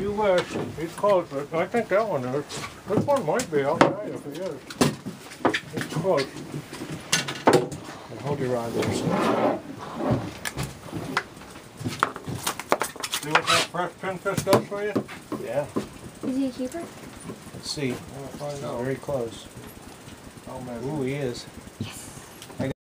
U.S. He's close, but I think that one is. This one might be. I'll tell if it is. It's close. And hold your rod there. See what that fresh pinfish does for you? Yeah. Is he a keeper? Let's see. I'll find out. very close. Oh man. Ooh, he is. Yes.